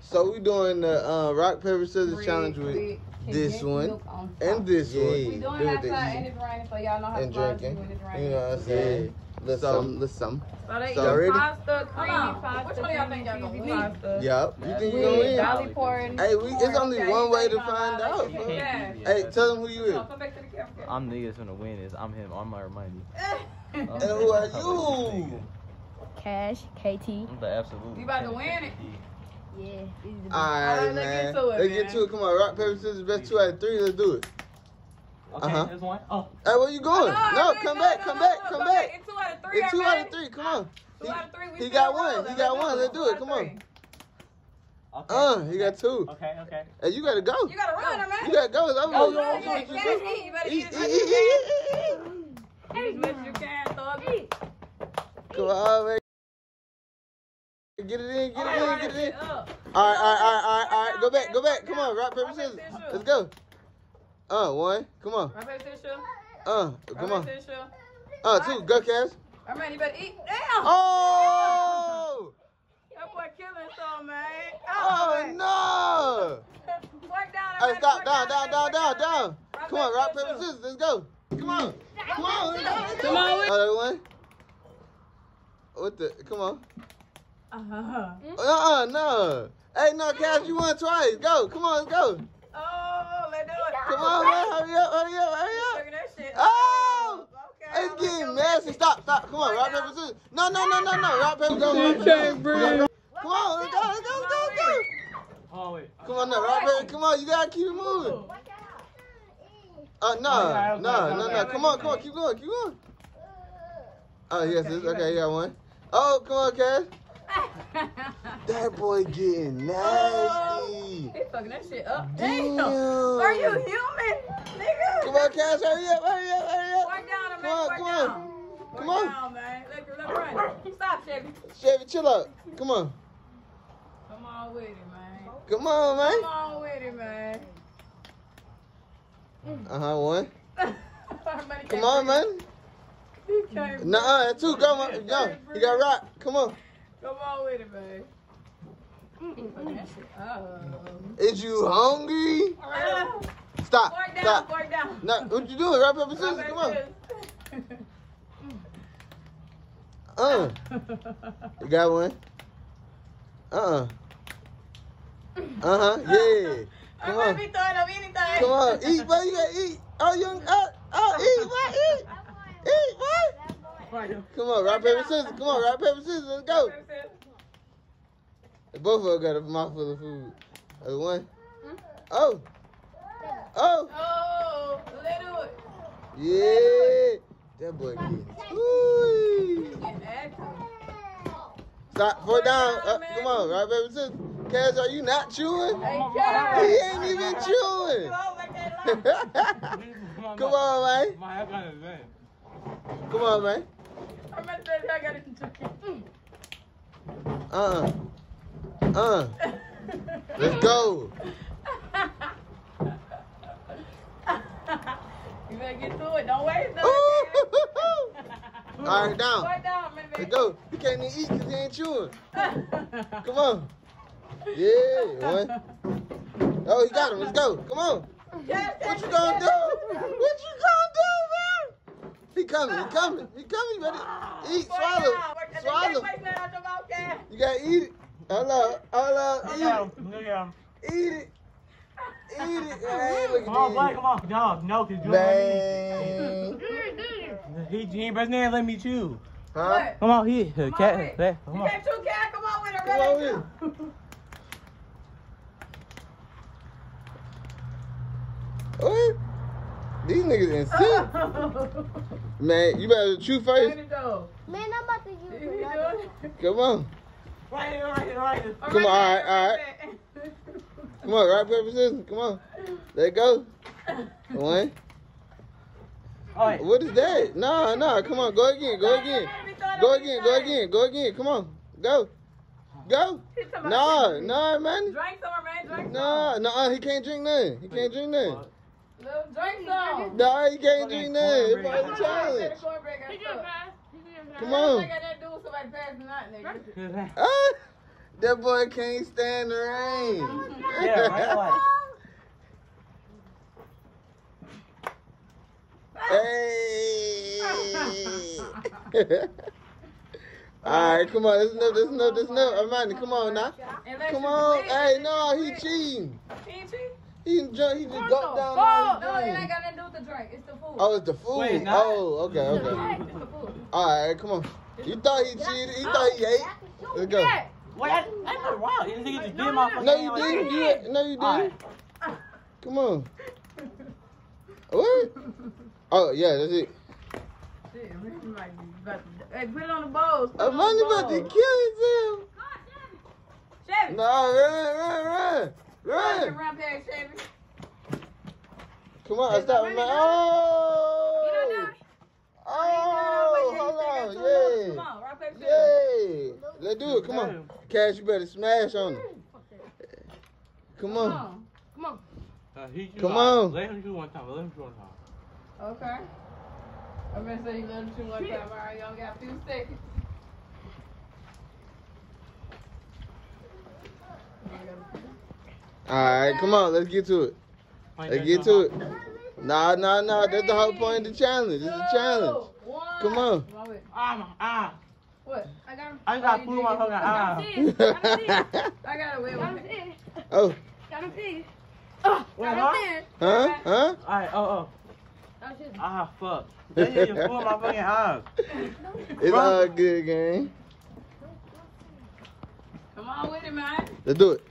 So we doing the uh, rock paper scissors Rick, challenge with this one on and this Yeah. one. We doing it outside and it's raining, so y'all know how and to fly drinking. when it's You know what I'm saying? Let's Some. some, let's some. So they So eat ready? pasta, Come creamy on. pasta, Which one of y'all creamy think y'all gonna cheesy win? pasta. Yup. You think you With gonna win? Dolly Parton. Hey, we it's only Okay, one way to find know, out. yeah. Hey, tell them who you is. Come back to the camera. I'm niggas gonna win is I'm him. I'm my money. And who are you? Cash, KT. I'm the absolute. You about to win it. Yeah. these are the Alright, Alright, let's man. get to it, Let's get to it. Come on, rock, paper, scissors, best two out of three. Let's do it. Okay, Uh-huh. there's one. Oh, Hey, where you going? No, No, man, come no, back, no, come no, back, no, come go back. It's two out of three. It's two already. out of three. Come on. Two out of three. We He got one. He got one. Let's do it. Come on. okay. Uh, he got two. Okay, okay. Hey, you gotta go. You gotta run, man. You gotta go. It's over. Oh, with. no, That's you what can't you do. eat. You better Eat, eat eat, eat, eat, can. eat, eat. Eat as much as you can, thug. Come on, man. Get it in, get it in, get it in. All right, all right, all right, all right, all right. Go back, go back. Come on, rock, paper, scissors. Let's go. Uh, one. Come on. Rock, paper, scissors. Uh, come on. paper, scissors. Uh, two. Go, Cash. All right, you better eat. now. Oh! That boy killing some, man. Oh, man. no! Work down. Hey, stop, work down, down, down, down, down. Rock, Come on, rock, paper, scissors. scissors. Let's go. Come on. Come on. Let's go. Let's go. Come on, we- Other one. What the? Come on. Uh-huh. Uh-uh, no. Hey, no, Cash, you won twice. Go. Come on, let's go. Oh, let's do it. Come on, man. Hurry up, hurry up, hurry up. Look at that shit. Oh! Okay. It's getting messy. Stop, stop. Come on, rock, paper, scissors. No, no, no, no, no. Rock, paper, go. You can't breathe. Come on, let's go, let's go, let's go, let's go. Oh, wait. Come on, now, rock, paper, come on. You gotta keep it moving. Uh, no, Oh, no, no, no. Come on, come on. Keep going, keep going. Oh, yes, okay, you got one. Oh, come on, Cash. That boy getting nasty. He fucking that shit up. Damn. Damn. Are you human, nigga? Come on, Cash, hurry up, hurry up, hurry up. Work down, Come man. on, Work come down. on. Work Come on. down, man. Let, let run. Stop, Chevy. Chevy, chill out. Come on. Come on with it, man. Come on, man. Come on with it, man. Uh-huh, one. Come on, man. Can't Nuh-uh, that's two. Go, man. Go. You got rock. Come on. Come on with it, man. Fucking that shit up. Is you hungry? Ah. Stop. Work down, Stop. work down. No, what you doing? Rock, paper, scissors. Come on. Uh. You got one? Uh-uh. Uh-huh. Yeah. Come I'm gonna on. be throwing up anything. Come on. Eat, boy. You gotta eat. Oh, you. Uh, oh, eat. Eat. Eat, boy. Come on. Rock, paper, scissors. Come on. Rock, paper, scissors. Let's go. Both of them got a mouthful of food. Uh, one. Oh. Oh. Oh, let it. Yeah. That boy getting. Ooh. Getting active. Stop. Four down. Uh, come on. Rock, paper, scissors. Cash, are you not chewing? Hey, He ain't even chewing. Come on, make that laugh. Come on, man. My head got his man. Come on, man. I'm gonna I got it. Uh. Uh. Let's go. you better get through it. Don't waste no. All right, down. Right down, man. Let's go. He can't even eat because he ain't chewing. Come on. Yeah, one. Oh, he got him. Let's go. Come on. What you gonna do? What you gonna do? He coming. He coming. He coming. You better ah, eat. Swallow. Swallow. You gotta eat it. Hold up. Hold up. Look Eat it. him. Look at him. Eat it. Eat it. Man, look Come on, Blake. at Come on. No, no, because this. you Man. He, he ain't best let me chew. Huh? Come on, he. Come on, Cat. Rick. Hey, You Come on. got two cat. Come on with it. Come on Ready? What? These niggas insane. Man, you better chew Ready first. to go. Man, I'm about to use another. it? Come on. Right here, right here, right here. Come on, all right, all right. Come on, rock, paper, scissors. Come on. Let go. One. Oh, wait. What is that? No, no. Come on. Go again. Go again. Go again. Go again. Go again. Come on. Go. Go. No, no, man. Drink some, man. Drink some. No, no. He can't drink nothing. He can't drink nothing. Little drink some. No, you can't Fucking drink that. It's cornbread. part of the challenge. Cornbread got He stuck. just passed. He just Come on. That to do with somebody passing out, nigga. Ah, that boy can't stand the rain. yeah, right. Like, Hey. All right, come on. That's enough. That's enough. That's enough. Amanda, come on now. Come on. Hey, no, he cheating. He cheating. He drunk. He just What gulped down fuck? all No, the it ain't drink. got nothing to do with the drink. It's the food. Oh, it's the food. Wait, not- oh, okay, okay. It's the food. All right, come on. You thought he cheated. He thought he ate. Let's go. Yeah. wait, I, I not wrong. You nigga just did my fucking No, hand you like didn't. that. You didn't. No, you All didn't. right. Come on. What? Oh, yeah, that's it. Shit, Ricky might be about to- Hey, put it on the bowls. Put it on Amanda the about to bowls. kill himself. Chevy. No, run, run, run. Run. Run. Run past Chevy. Come on, stop him. Oh. Oh, hold on. Come Yeah. on, rock, paper, scissors. Let's do it. Come on. Cash, you better smash on him. Come Come on. on. Come on. Uh, Come one. on. Let him shoot one time. Let him shoot one time. Okay. I'm gonna say you let him shoot one time. All right, y'all got a few seconds. All right, come on. Let's get to it. Let's get to it. Nah, nah, nah. That's the whole point of the challenge. It's a challenge. Come on. Come on with it. Ah, ah. What? I got him. I just got food in my fucking eye. Got him pissed. I got to wait Got him with it. oh, Got him pissed. Oh, Wait, got huh? him pissed. huh? Huh? Alright, oh, oh. Ah, fuck. That nigga just pulled my fucking eyes. It's all good, gang. Come on with it, man. Let's do it.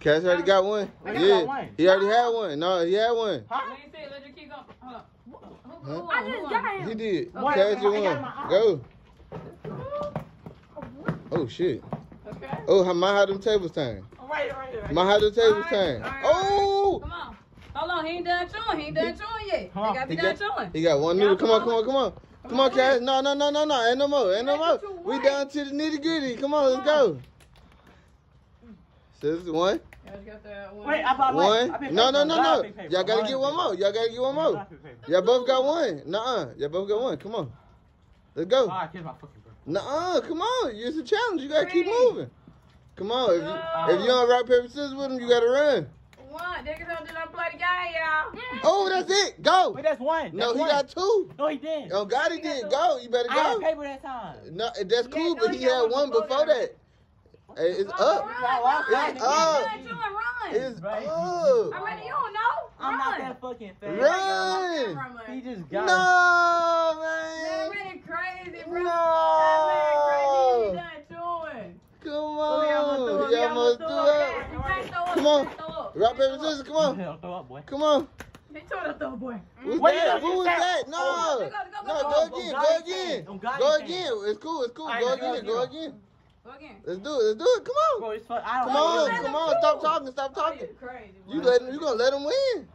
Cash already got one. I got Yeah, one. he already had one. No, he had one. Huh? Let me see. Let your keep going. Hold on. Huh? I just who, got He did. What? Cash you I got won. my eye. Go. Oh shit. Okay. Oh, how my how them tables turn? Right, right, right. My how them tables Alright, turn? alright, Oh. Come on. Hold on. He ain't done chewing. He ain't done chewing yet. Huh? He got to be He done got, chewing. he got one noodle. Come on, come come on, on. come on. Come Come on, on, Cash. No, no, no, no, no. Ain't no more. Ain't no more. We wait. down to the nitty gritty. Come on, let's go. So this is one. Y'all got that one. Wait, I bought One. I No, no, no, no. Y'all gotta get one more. Y'all gotta get one paper. God, I more. Y'all both got one. Nuh-uh. Y'all both got one. Come on. Let's go. I kissed my fucking bro. Nuh-uh. Come on. It's a challenge. You gotta keep moving. Come on. If you, if you don't rock paper scissors with him, you gotta run. One. Niggas don't do not play the game, y'all. Oh, that's it. Go. Wait, that's one. No, he one. got two. No, he didn't. Oh, God, he didn't. Go. You better go. I had go. paper that time. No, that's Yeah, cool, no, but he he had one one before before that. that. Hey, It's oh, up. It's run. up. Get It's up. chewing. Run. It's up. I ready. You don't know. I'm Run. not that fucking fast. Run. Run, He just got No, Man, That man. really crazy, bro. No. That man crazy. He done chewing. Come Oh, he almost threw on. up. He He almost almost threw threw up. up. You can't throw up. Come on. can't throw up. Rock, You paper, scissors. Come on. Hell, throw. Come on. He told us, though, boy. Who's Wait, that? Who was said- that? No. Oh, go, go, No, go, go oh, go. again. On oh, Go again. hand. Go again. It's cool. It's cool. Alright, Go go again. Go again. Again. Go again. Let's do it. Let's do it. Come on. Bro, it's fun. I don't Come on. Come on. do Stop talking. Stop Oh, talking. you crazy, You let him, you gonna let him win.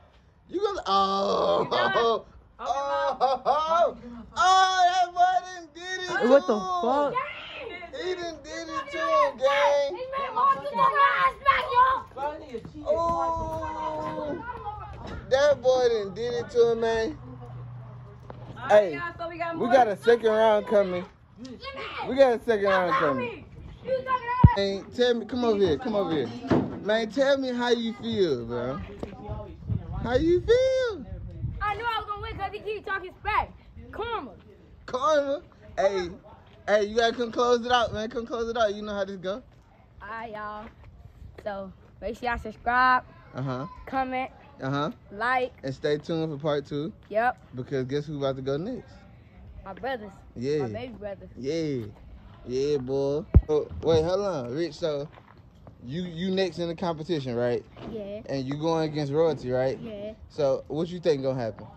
You gonna oh You done? oh oh oh, oh, oh. oh that boy done did it. What the fuck? He done did it to him, gang. This man walked his fucking ass back, y'all. Bro, this nigga cheated. Oh, that boy done did it to him, man. All right, Hey, so we got We got a second round coming. We got a second round coming. You talking all that? Man, tell me, come over here, come over here. Man, tell me how you feel, bro. How you feel? I knew I was gonna win because he keep talking smack. Karma. Karma. Hey, hey, you gotta come close it out, man. Come close it out. You know how this go. Alright, y'all. So make sure y'all subscribe, Uh huh. comment, Uh huh. like. And stay tuned for part two Yep, because guess who about to go next? my brothers, Yeah. my baby brothers. Yeah. Yeah, boy. Oh, wait, hold on, Rich. So, you you next in the competition, right? Yeah, And you going against royalty, right? yeah. So, what you think gonna happen?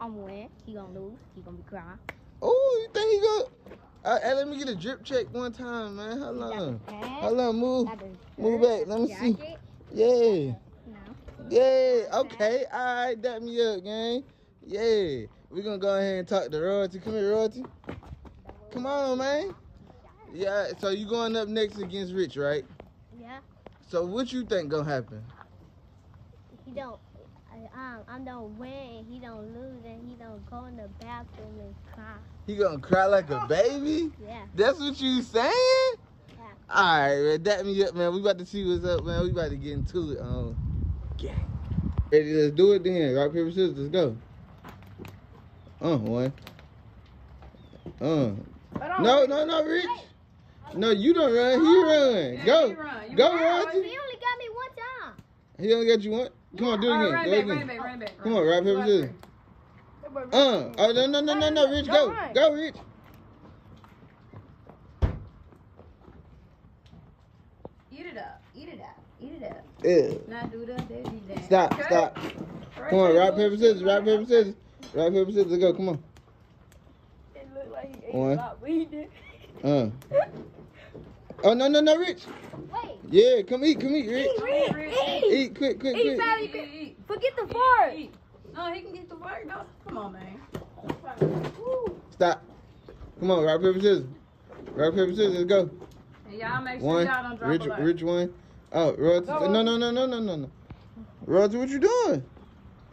I'm gonna win. He gonna lose. He gonna be crying. Oh, you think he go? Uh, hey, let me get a drip check one time, man. Hold on. Hold on, move. Move back. Let me see. Yeah. You know. Yeah. Okay. All right. Dap me up, gang. Yeah. We're gonna go ahead and talk to royalty. Come here, royalty. Come on, man. Yeah. So you going up next against Rich, right? Yeah. So what you think gonna happen? He don't. I, um, I'm don't win and he don't lose and he don't go in the bathroom and cry. He gonna cry like a baby? Yeah. That's what you saying? Yeah. Alright, man, that me up, man. We about to see what's up, man. We about to get into it. Um, gang. Ready, let's do it then. Rock, paper, scissors, let's go. Uh, one. Uh. No, no, no, Rich. No, you don't run. He run. Yeah, Go. you run. You Go, run. He only got me one time. He only got you one. Come on, do it again. right, Do run it run again. back, run back. Come on, rock, paper, scissors. Uh. Oh, no, no, no, no, no, Rich, go. Go, Rich. Eat it up. Eat it up. Eat it up. Yeah. Now do the baby dance. Stop, Okay? stop. Right Come on, rock, paper, scissors, rock, paper, scissors. Rock, paper, scissors, go. Come on. It looked like he ate One. a lot. We did. Uh. Oh, no, no, no, Rich. Wait. Yeah, come eat, come eat, Rich. Eat, eat, eat. Eat, quick, quick, Eat quick. fast. Eat, eat, eat. Forget the fork. Eat. No, he can get the fork. No, come on, man. Stop. Come on, rock, paper, scissors. Rock, paper, scissors, let's go. And y'all make sure One. y'all don't drop Rich, a lot. Rich one. Oh, Royalty. No, no, no, no, no, no, no. Royalty, what you doing?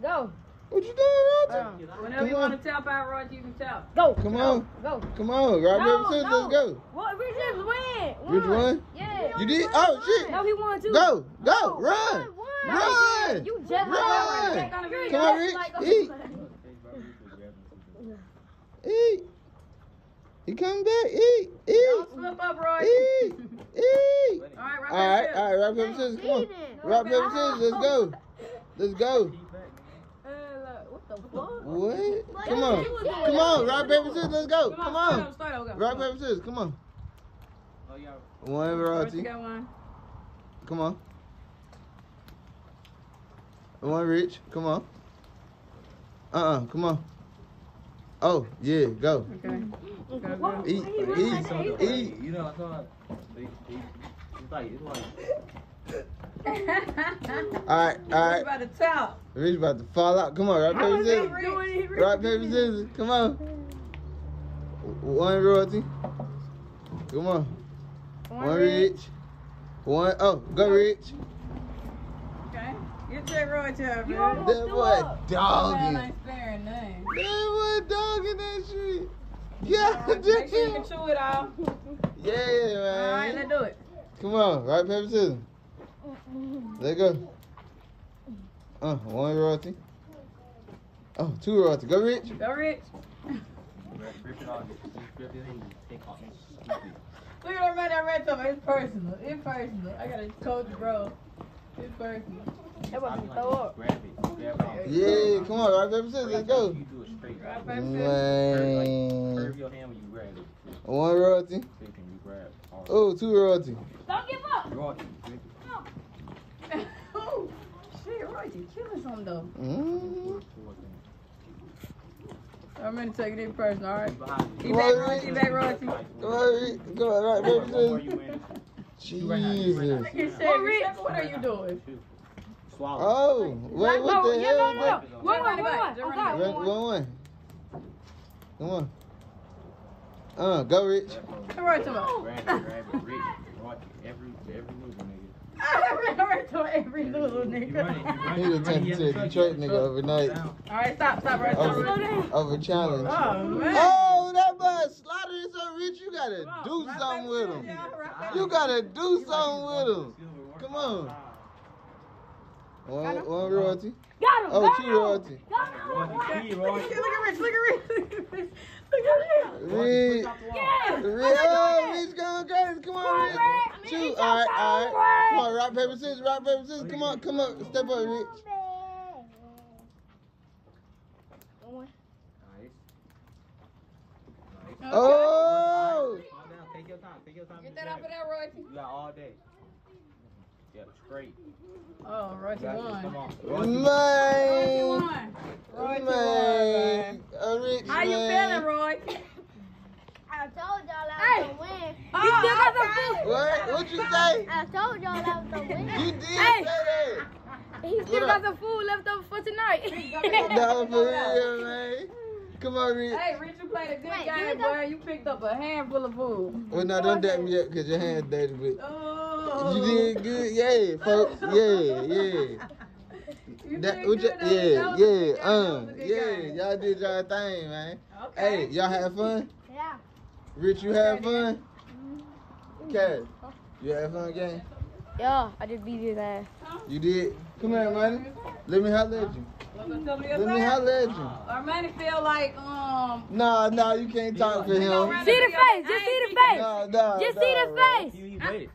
Go. What you doing, Royalty? Um, whenever you Come want to tap out, Rod, you can tap. Go. Come Go. on. Go. Come on, rock, No, paper, scissors, no. let's go. What? Rich just win. Rich won? Yeah. You did? Oh, shit. No, he won too. Go, go, No, run. one, one. Run. You just Run. like Come on, Rich. like- Eat. Eat. He coming back. Eat. Eat. Don't slip up, Rod. Eat. Eat. All right, right All right, all right, rock, paper, scissors, come on. Rock, paper, scissors, let's go. Let's go. Uh, What? What? Come on. Come on, rock, paper, scissors, let's go. Come on. over, start over, go. Rock, paper, scissors, come on. Oh, yeah. One, Rod, you got one. Come on. One, Rich. Come on. Uh-uh, come on. Oh, yeah, go. Okay. Go, go. Eat, eat, eat. You know, I thought. They, they, it's like, it's like. All right, all right. about to tap. Rich about to fall out. Come on, rock, paper, scissors. Rock, paper, scissors. Come on. One royalty. Come on. One rich. One. Oh, go rich. Okay. Get that Roy tap, You man. That threw boy up. Man, dogging. ain't sparing none. That boy dogging that shit. Yeah, right, Make sure you can chew it all. Yeah, man. All right, let's do it. Come on, rock, paper, scissors. Let go. Uh, one royalty. Oh, two royalty. Go rich. Go, Rich. Rip it off. Just rip it and take off. Look at that man that red top. It's personal. It's personal. I gotta coach bro. It's personal. That was a throw up. Grab it. Grab it. Yeah, come on, rock, paper, scissors. Let's go. You do it straight. Rock, Curve, paper, scissors. Curve your hand when you grab it. One royalty. So you can you grab. all- Oh, two royalty. Don't give up. Draw it. Drink it. oh, shit, Roy, you killing something though. Mm. I'm gonna take it in person, alright? Behind. Keep back, Roy, keep back, Roy. Come on, Rich. Come on, rock, paper, One more, scissors. you win. Jesus. Look at Chevy. What are you doing? Swallow. Oh, wait, what the yeah, hell? no, is that? no. One, one, one, one. I got One, one. one, one. Come on. Uh, go, Rich. Come right to me. Grab it, grab it, Rich. Every, every move, nigga. I'm right to every little nigga. run it, you run He was you run it, turning you to have a Detroit nigga to overnight. Alright, stop, stop right Over, there. over challenge. Oh, man. Oh, that bus slaughter is so rich. You gotta on, do something with him. you, y'all, right back You to gotta do something with him. Come on. One, one royalty. Got him. Oh, got two royalty. Got him. Roy, the key, Look at Rich, look at Rich, look at Rich. Look at him. Rich. Yeah. Rich, oh, Rich going crazy. Come on, Rich. Two. All right, all right. Come on, rock, paper, scissors, rock, paper, scissors. Come on, come on. Step up, Rich. Nice. Nice. Oh. Calm down. Take your time. Take your time. Get that off of it. there, Roy. You got all day. Yeah, straight. Oh, Roy Got you. Come won. on. Roy, you- Roy won. Roy won, Man. man. A rich How you feeling, Roy? I told y'all I Hey. was gonna win. Oh, You still got okay. some food. What? What you say? I told y'all I was gonna win. You did Hey. say that. He still got some food left over for tonight. No, for real, man. Come on, Rich. Hey, Rich, you played a good Wait, game, boy. You picked up a handful of food. Well, no, don't dab me yet because your hand's dirty, but Oh. You did good. Yeah, folks. Yeah, yeah. You That, did what good, y- though. That yeah, was yeah, game. That was a good yeah, y'all did y'all thing, man. Okay. Hey, y'all had fun? Yeah. Rich, you had fun? Cash, you had fun, gang? Yeah, I just beat his ass. You did? Come here, money. Let me holler at you. Welcome to the Let me affair. holler at you. Armani feel like um. Nah, nah, you can't talk for gonna him. See the face, just see the face. Nah, nah, Just nah, see the bro. face.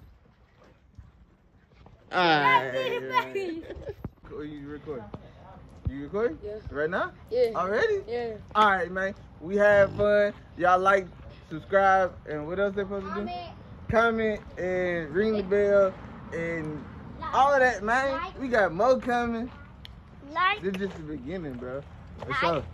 You, you waited. Alright. Just see the face. Cool, You recording? You recording? Yeah. Right now? Yeah. Already? Yeah. Alright, man. We had fun. Y'all like, subscribe, and what else they supposed to do? Comment and ring the bell and all of that, man. We got more coming. Like. This is just the beginning, bro. For sure.